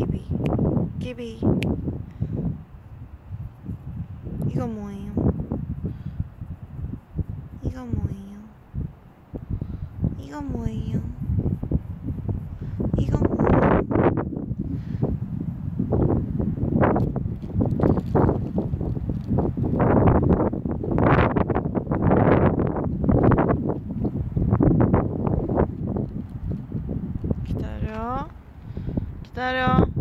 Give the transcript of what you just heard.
기비 기비 이거 뭐예요? 이거 뭐예요? 이거 뭐예요? Ta-da!